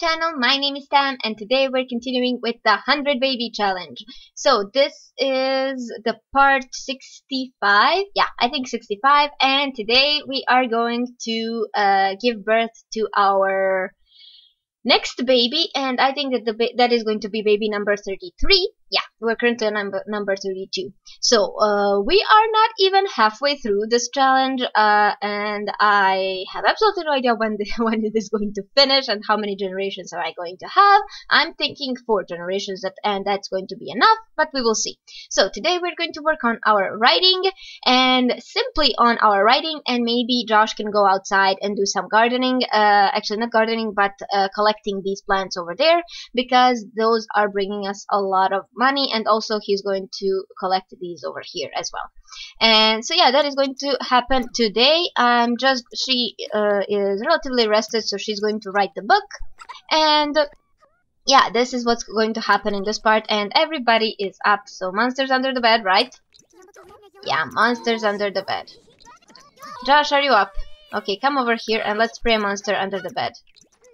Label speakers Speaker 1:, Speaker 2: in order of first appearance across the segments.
Speaker 1: channel. My name is Tam and today we're continuing with the 100 baby challenge. So this is the part 65. Yeah, I think 65 and today we are going to uh, give birth to our next baby and I think that the that is going to be baby number 33 yeah we're currently number number 32 so uh, we are not even halfway through this challenge uh, and I have absolutely no idea when the, when it is going to finish and how many generations am I going to have. I'm thinking four generations that, and that's going to be enough but we will see. So today we're going to work on our writing and simply on our writing and maybe Josh can go outside and do some gardening uh, actually not gardening but uh, collecting these plants over there because those are bringing us a lot of money and also he's going to collect these over here as well. And so yeah that is going to happen today. I'm just she uh, is relatively rested so she's going to write the book. And yeah this is what's going to happen in this part. And everybody is up. So monsters under the bed right? Yeah monsters under the bed. Josh are you up? Okay come over here and let's spray a monster under the bed.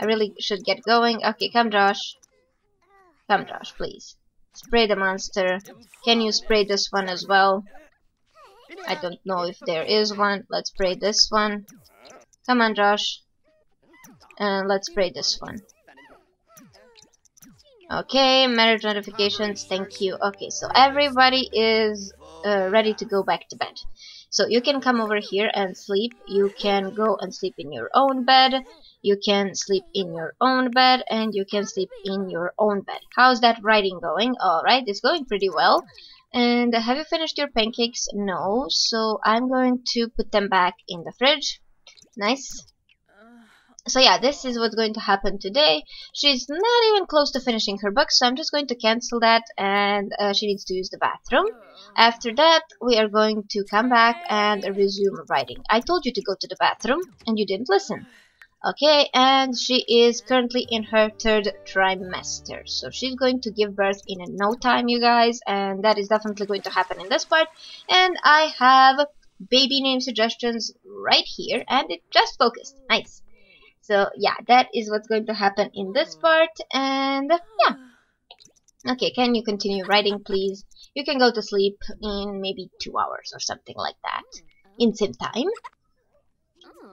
Speaker 1: I really should get going. Okay come josh. Come josh please Spray the monster. Can you spray this one as well? I don't know if there is one. Let's spray this one. Come on, Josh. And let's spray this one. Okay, marriage notifications, thank you. Okay, so everybody is uh, ready to go back to bed. So you can come over here and sleep. You can go and sleep in your own bed. You can sleep in your own bed and you can sleep in your own bed. How's that writing going? Alright, it's going pretty well. And have you finished your pancakes? No, so I'm going to put them back in the fridge. Nice. So yeah, this is what's going to happen today. She's not even close to finishing her book, so I'm just going to cancel that and uh, she needs to use the bathroom. After that, we are going to come back and resume writing. I told you to go to the bathroom and you didn't listen. Okay, and she is currently in her third trimester. So she's going to give birth in no time, you guys, and that is definitely going to happen in this part. And I have baby name suggestions right here, and it just focused. Nice. So yeah, that is what's going to happen in this part, and yeah. Okay, can you continue writing, please? You can go to sleep in maybe two hours or something like that. In sim time.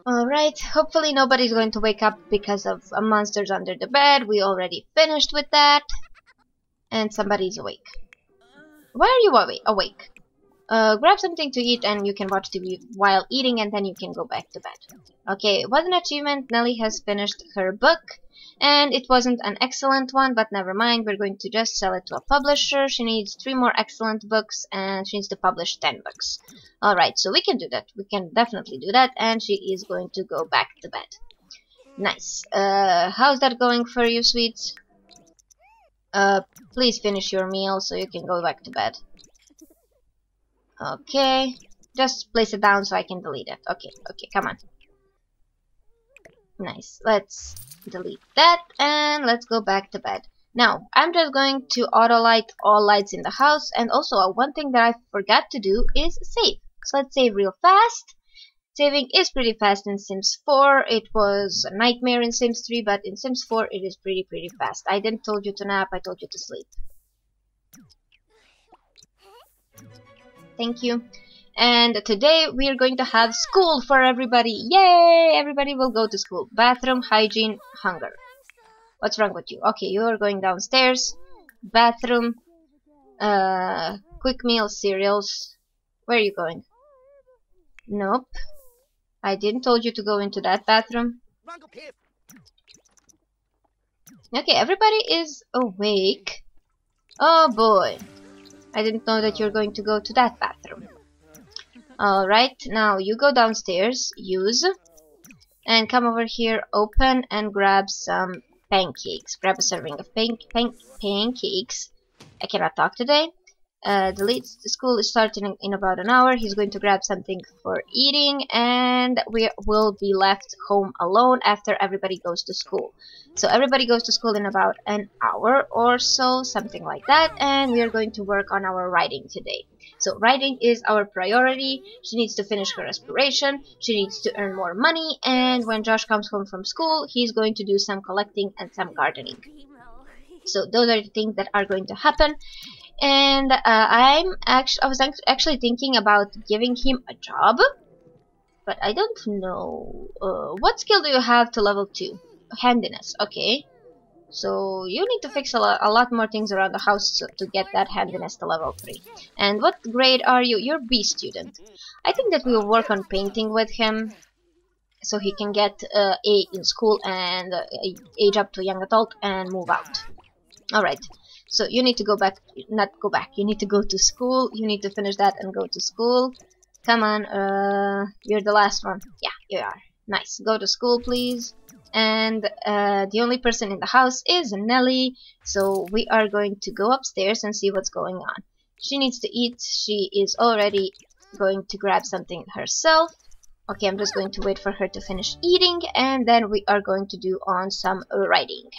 Speaker 1: Alright, hopefully nobody's going to wake up because of uh, monsters under the bed. We already finished with that. And somebody's awake. Why are you awake? awake? Uh, grab something to eat and you can watch TV while eating and then you can go back to bed. Okay, what an achievement. Nelly has finished her book and it wasn't an excellent one but never mind we're going to just sell it to a publisher. She needs three more excellent books and she needs to publish 10 books. Alright so we can do that. We can definitely do that and she is going to go back to bed. Nice. Uh, how's that going for you sweets? Uh, please finish your meal so you can go back to bed. Okay. Just place it down so I can delete it. Okay okay come on nice. Let's delete that and let's go back to bed. Now I'm just going to auto light all lights in the house and also uh, one thing that I forgot to do is save. So let's save real fast. Saving is pretty fast in Sims 4 it was a nightmare in Sims 3 but in Sims 4 it is pretty pretty fast. I didn't told you to nap I told you to sleep. Thank you and today we are going to have school for everybody. Yay! Everybody will go to school. Bathroom, hygiene, hunger. What's wrong with you? Okay, you are going downstairs. Bathroom, uh, quick meal, cereals. Where are you going? Nope. I didn't told you to go into that bathroom. Okay, everybody is awake. Oh boy. I didn't know that you're going to go to that bathroom. Alright, now you go downstairs, use, and come over here, open, and grab some pancakes. Grab a serving of pan pan pancakes. I cannot talk today. Uh, the, school is starting in, in about an hour. He's going to grab something for eating, and we will be left home alone after everybody goes to school. So everybody goes to school in about an hour or so, something like that, and we are going to work on our writing today. So writing is our priority. She needs to finish her aspiration. She needs to earn more money. And when Josh comes home from school, he's going to do some collecting and some gardening. So those are the things that are going to happen. And uh, I'm actually I was actually thinking about giving him a job, but I don't know. Uh, what skill do you have to level two? Handiness. Okay. So you need to fix a lot, a lot more things around the house to, to, get that handiness to level 3. And what grade are you? You're B student. I think that we will work on painting with him so he can get uh, A in school and uh, age up to young adult and move out. Alright, so you need to go back, not go back, you need to go to school, you need to finish that and go to school. Come on, uh, you're the last one. Yeah, you are. Nice. Go to school, please and uh, the only person in the house is Nelly. So we are going to go upstairs and see what's going on. She needs to eat. She is already going to grab something herself. Okay I'm just going to wait for her to finish eating and then we are going to do on some writing.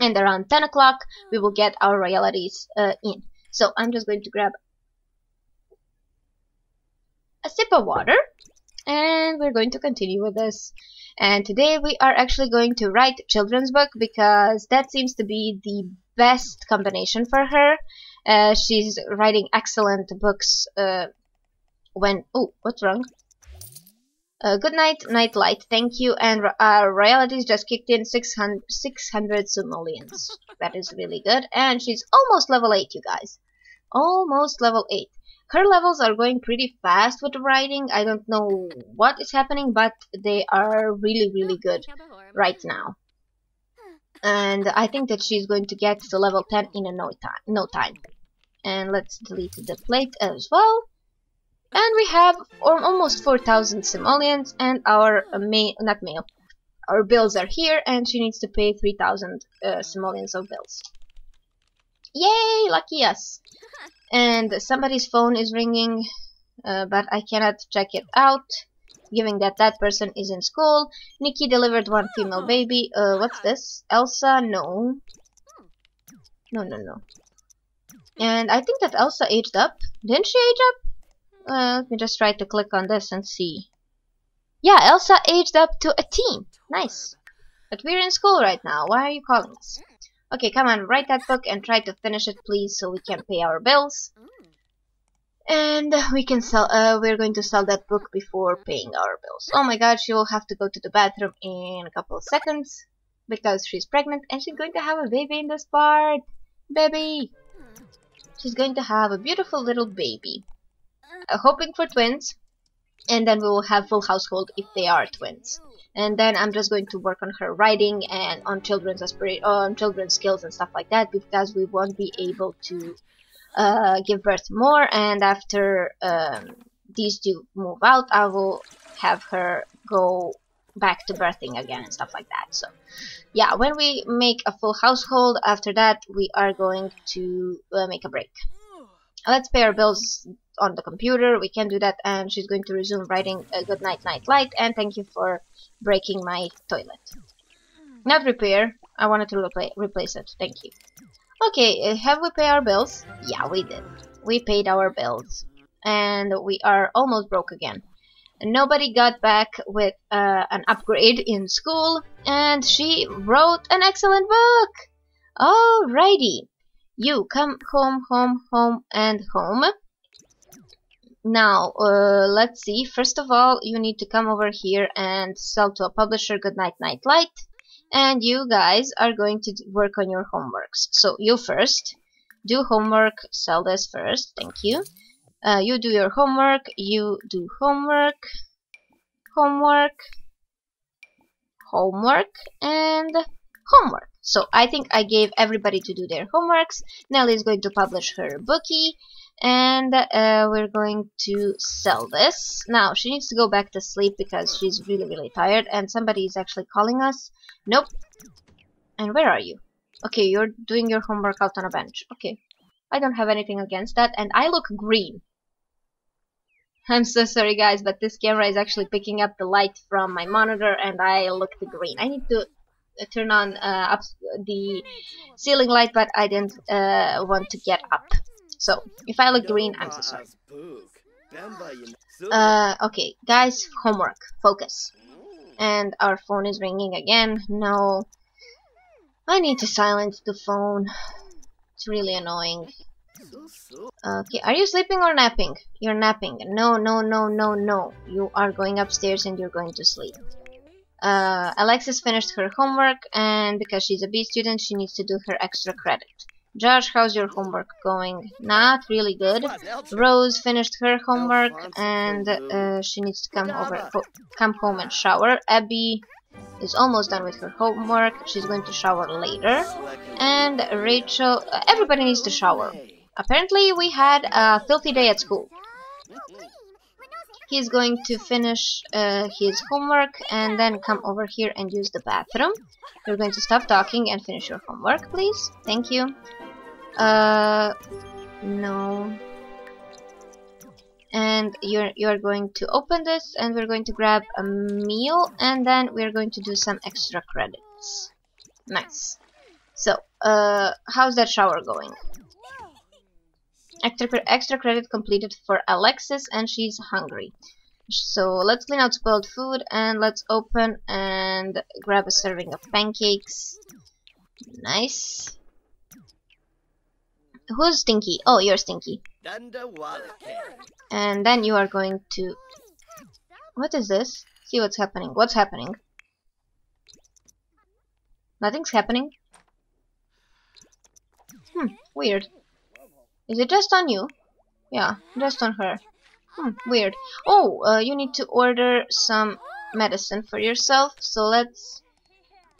Speaker 1: And around 10 o'clock we will get our royalties uh, in. So I'm just going to grab a sip of water and we're going to continue with this and today we are actually going to write children's book because that seems to be the best combination for her. Uh, she's writing excellent books uh, when... Oh, what's wrong? Uh, good night, night light, Thank you. And our royalties just kicked in 600, 600 simoleons. That is really good. And she's almost level 8, you guys. Almost level 8 her levels are going pretty fast with the writing. I don't know what is happening, but they are really, really good right now. And I think that she's going to get to level 10 in a no time. No time. And let's delete the plate as well. And we have almost 4,000 simoleons, and our uh, mail, not mail, our bills are here, and she needs to pay 3,000 uh, simoleons of bills. Yay! Lucky us! and somebody's phone is ringing uh, but I cannot check it out given that that person is in school. Nikki delivered one female baby. Uh, what's this? Elsa? No. No no no. And I think that Elsa aged up. Didn't she age up? Uh, let me just try to click on this and see. Yeah Elsa aged up to a teen. Nice. but we're in school right now. Why are you calling us Okay, come on, write that book and try to finish it, please, so we can pay our bills. And we can sell, uh, we're going to sell that book before paying our bills. Oh my god, she will have to go to the bathroom in a couple of seconds. Because she's pregnant and she's going to have a baby in this part. Baby! She's going to have a beautiful little baby. Uh, hoping for twins. And then we will have full household if they are twins. And then I'm just going to work on her writing and on children's aspira on children's skills and stuff like that because we won't be able to uh, give birth more. And after um, these two move out I will have her go back to birthing again and stuff like that. So yeah when we make a full household after that we are going to uh, make a break. Let's pay our bills on the computer we can do that and she's going to resume writing a good night night light and thank you for breaking my toilet. Not repair. I wanted to repla replace it. Thank you. Okay uh, have we paid our bills? Yeah we did. We paid our bills and we are almost broke again. Nobody got back with uh, an upgrade in school and she wrote an excellent book! Alrighty. You come home home home and home now, uh, let's see. First of all, you need to come over here and sell to a publisher Good Night Night Light. And you guys are going to work on your homeworks. So, you first. Do homework. Sell this first. Thank you. Uh, you do your homework. You do homework. Homework. Homework. And homework. So, I think I gave everybody to do their homeworks. Nelly is going to publish her bookie and uh, we're going to sell this. Now she needs to go back to sleep because she's really really tired and somebody is actually calling us. Nope. And where are you? Okay you're doing your homework out on a bench. Okay. I don't have anything against that and I look green. I'm so sorry guys but this camera is actually picking up the light from my monitor and I look green. I need to uh, turn on uh, the ceiling light but I didn't uh, want to get up So, if I look green, I'm so sorry. Uh, okay, guys, homework, focus. And our phone is ringing again. No, I need to silence the phone. It's really annoying. Okay, are you sleeping or napping? You're napping. No, no, no, no, no. You are going upstairs and you're going to sleep. Uh, Alexis finished her homework and because she's a B student, she needs to do her extra credit. Josh, how's your homework going? Not really good. Rose finished her homework and uh, she needs to come over, come home and shower. Abby is almost done with her homework. She's going to shower later. And Rachel, uh, everybody needs to shower. Apparently we had a filthy day at school. He's going to finish uh, his homework and then come over here and use the bathroom. You're going to stop talking and finish your homework, please. Thank you. Uh, no. And you're you're going to open this, and we're going to grab a meal, and then we're going to do some extra credits. Nice. So, uh, how's that shower going? Extra, extra credit completed for Alexis and she's hungry. So let's clean out spoiled food and let's open and grab a serving of pancakes. Nice. Who's Stinky? Oh, you're Stinky. And then you are going to... What is this? See what's happening. What's happening? Nothing's happening. Hmm, weird. Is it just on you? Yeah, just on her. Hmm, weird. Oh, uh, you need to order some medicine for yourself. So let's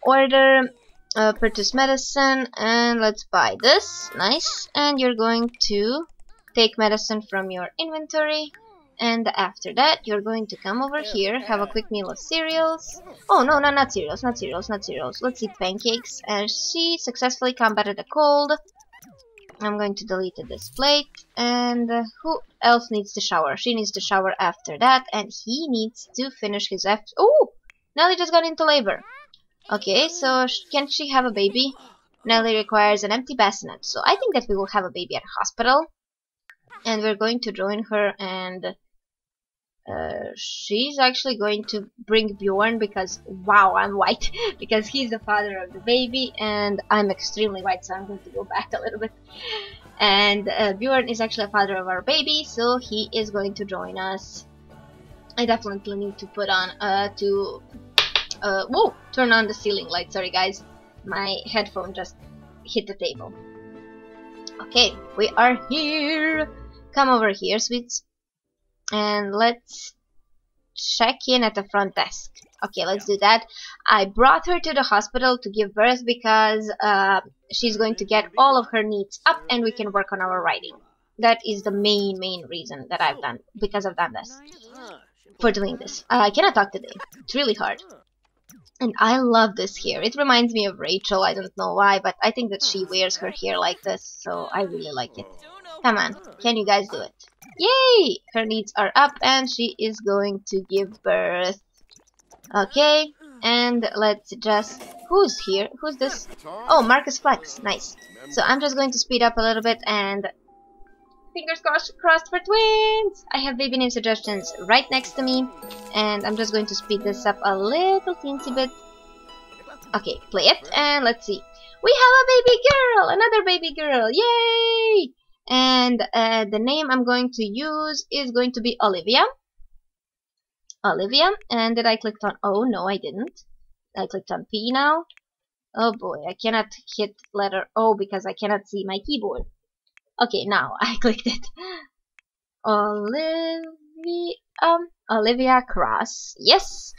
Speaker 1: order, uh, purchase medicine, and let's buy this. Nice. And you're going to take medicine from your inventory. And after that, you're going to come over here, have a quick meal of cereals. Oh, no, no, not cereals, not cereals, not cereals. Let's eat pancakes. And she successfully combated a cold. I'm going to delete this plate. And uh, who else needs to shower? She needs to shower after that. And he needs to finish his F. Oh! Nelly just got into labor. Okay, so can she have a baby? Nelly requires an empty bassinet. So I think that we will have a baby at a hospital. And we're going to join her and uh, she's actually going to bring Bjorn because wow I'm white because he's the father of the baby and I'm extremely white so I'm going to go back a little bit and uh, Bjorn is actually a father of our baby so he is going to join us I definitely need to put on uh, to uh, whoa turn on the ceiling light sorry guys my headphone just hit the table okay we are here come over here sweets and let's check in at the front desk. Okay, let's do that. I brought her to the hospital to give birth because uh, she's going to get all of her needs up and we can work on our writing. That is the main, main reason that I've done, because I've done this. For doing this. Uh, I cannot talk today. It's really hard. And I love this hair. It reminds me of Rachel. I don't know why, but I think that she wears her hair like this, so I really like it. Come on, can you guys do it? Yay! Her needs are up and she is going to give birth. Okay, and let's just... Who's here? Who's this? Oh, Marcus Flex. Nice. So I'm just going to speed up a little bit and... Fingers crossed for twins! I have baby name suggestions right next to me. And I'm just going to speed this up a little teensy bit. Okay, play it and let's see. We have a baby girl! Another baby girl! Yay! and uh, the name I'm going to use is going to be Olivia. Olivia, and did I click on Oh, No, I didn't. I clicked on P now. Oh boy, I cannot hit letter O because I cannot see my keyboard. Okay, now I clicked it. Olivia, um, Olivia Cross. Yes,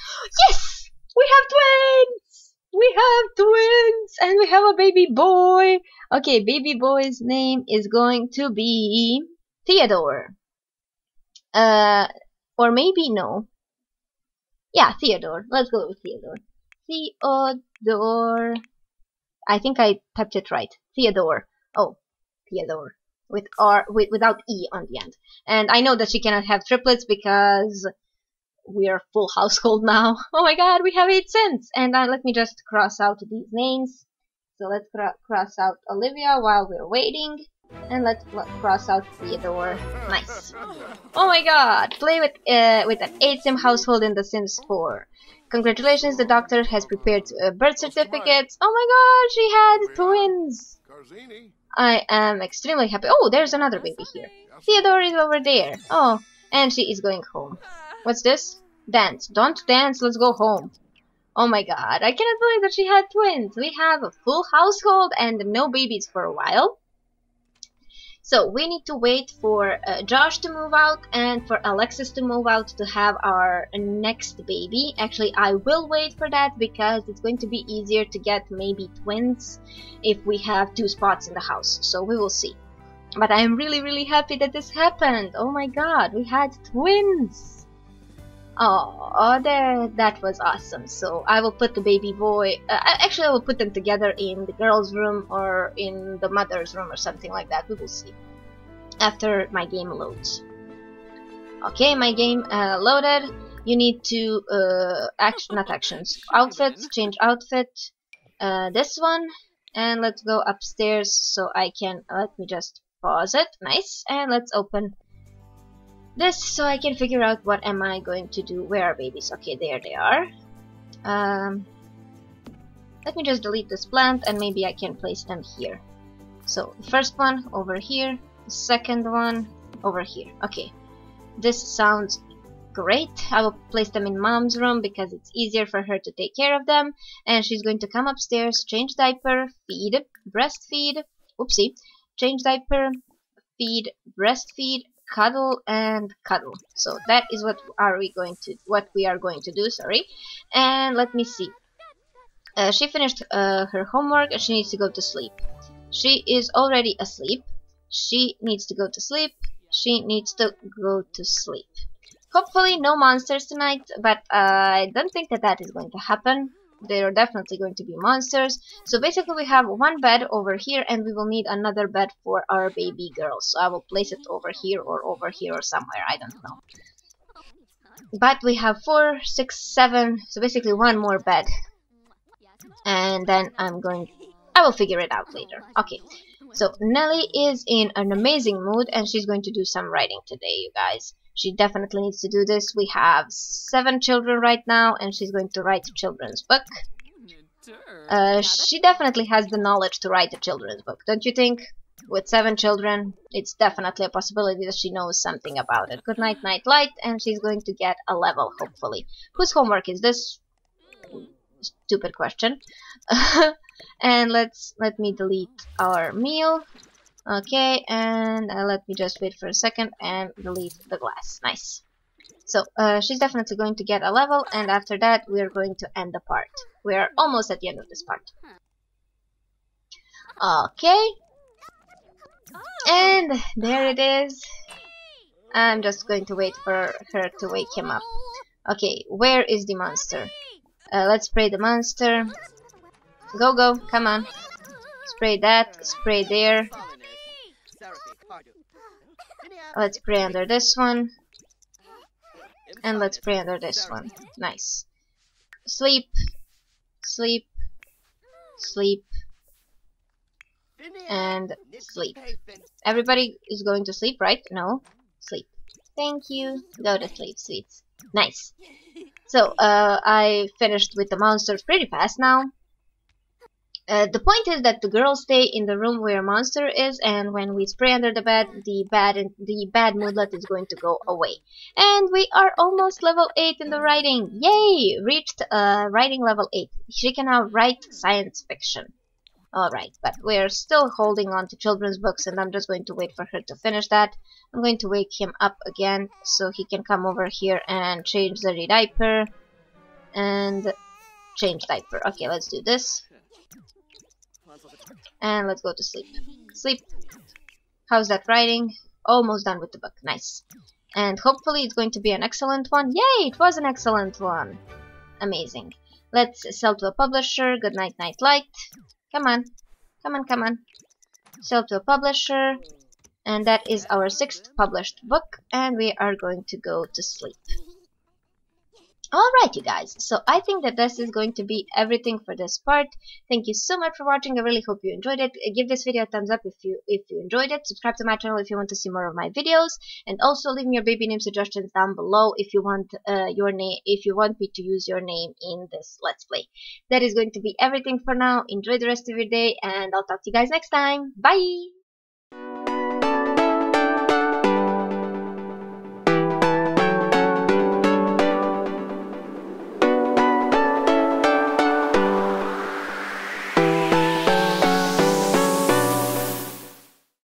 Speaker 1: yes, we have twins. We have twins, and we have a baby boy. Okay, baby boy's name is going to be Theodore. Uh, or maybe no. Yeah, Theodore. Let's go with Theodore. Theodore. I think I typed it right. Theodore. Oh, Theodore. With R, with, without E on the end. And I know that she cannot have triplets because we are full household now. Oh my god, we have 8 cents! And uh, let me just cross out these names. So let's cross out Olivia while we're waiting. And let's cross out Theodore. Nice. Oh my god! Play with uh, with an 8 sim household in The Sims 4. Congratulations, the doctor has prepared uh, birth certificates. Oh my god, she had twins! I am extremely happy. Oh, there's another baby here. Theodore is over there. Oh, and she is going home. What's this? Dance. Don't dance, let's go home. Oh my god, I cannot believe that she had twins. We have a full household and no babies for a while. So we need to wait for uh, Josh to move out and for Alexis to move out to have our next baby. Actually, I will wait for that because it's going to be easier to get maybe twins if we have two spots in the house. So we will see. But I'm really, really happy that this happened. Oh my god, we had twins! Oh, there, that was awesome. So I will put the baby boy, uh, actually I will put them together in the girl's room or in the mother's room or something like that. We will see after my game loads. Okay, my game uh, loaded. You need to, uh, action, not actions, outfits, change outfit, uh, this one, and let's go upstairs so I can, let me just pause it, nice, and let's open this so I can figure out what am I going to do. Where are babies? Okay, there they are. Um, let me just delete this plant and maybe I can place them here. So the first one over here, the second one over here. Okay, this sounds great. I will place them in mom's room because it's easier for her to take care of them. And she's going to come upstairs, change diaper, feed, breastfeed, oopsie, change diaper, feed, breastfeed, cuddle and cuddle. So that is what are we going to what we are going to do sorry. And let me see. Uh, she finished uh, her homework and she needs to go to sleep. She is already asleep. She needs to go to sleep. She needs to go to sleep. Hopefully no monsters tonight but uh, I don't think that that is going to happen there are definitely going to be monsters. So basically we have one bed over here and we will need another bed for our baby girl. So I will place it over here or over here or somewhere, I don't know. But we have four, six, seven, so basically one more bed. And then I'm going, I will figure it out later. Okay, so Nelly is in an amazing mood and she's going to do some writing today, you guys. She definitely needs to do this. We have seven children right now, and she's going to write a children's book. Uh, she definitely has the knowledge to write a children's book, don't you think? With seven children, it's definitely a possibility that she knows something about it. Good night, night light, and she's going to get a level, hopefully. Whose homework is this? Stupid question. and let's let me delete our meal Okay, and uh, let me just wait for a second and delete the glass. Nice. So, uh, she's definitely going to get a level, and after that, we're going to end the part. We're almost at the end of this part. Okay. And there it is. I'm just going to wait for her to wake him up. Okay, where is the monster? Uh, let's spray the monster. Go, go, come on. Spray that, spray there. Let's pray under this one. And let's pray under this one. Nice. Sleep. Sleep. Sleep. And sleep. Everybody is going to sleep, right? No? Sleep. Thank you. Go to sleep, sweets. Nice. So, uh, I finished with the monsters pretty fast now. Uh, the point is that the girls stay in the room where monster is, and when we spray under the bed, the bad the bad moodlet is going to go away. And we are almost level 8 in the writing. Yay! Reached uh, writing level 8. She can now write science fiction. Alright, but we're still holding on to children's books, and I'm just going to wait for her to finish that. I'm going to wake him up again, so he can come over here and change the diaper. And change diaper. Okay, let's do this. And let's go to sleep. Sleep. How's that writing? Almost done with the book. Nice. And hopefully it's going to be an excellent one. Yay! It was an excellent one. Amazing. Let's sell to a publisher. Good night, night light. Come on. Come on, come on. Sell to a publisher. And that is our sixth published book. And we are going to go to sleep. Alright you guys, so I think that this is going to be everything for this part. Thank you so much for watching, I really hope you enjoyed it. Give this video a thumbs up if you if you enjoyed it. Subscribe to my channel if you want to see more of my videos. And also leave me your baby name suggestions down below if you want uh, your name if you want me to use your name in this let's play. That is going to be everything for now. Enjoy the rest of your day and I'll talk to you guys next time. Bye!